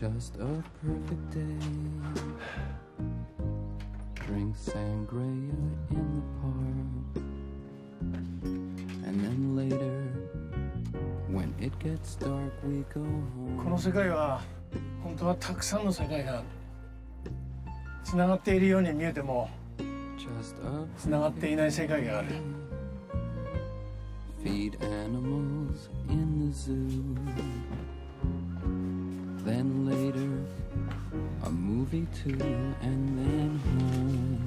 just a perfect day. Drink sangria in the park. And then later, when it gets dark, we go この home. 世界は本当はたくさんの世界がつながっているように見えてもつながっていない世界がある Feed animals in Then later, a movie too, and then home.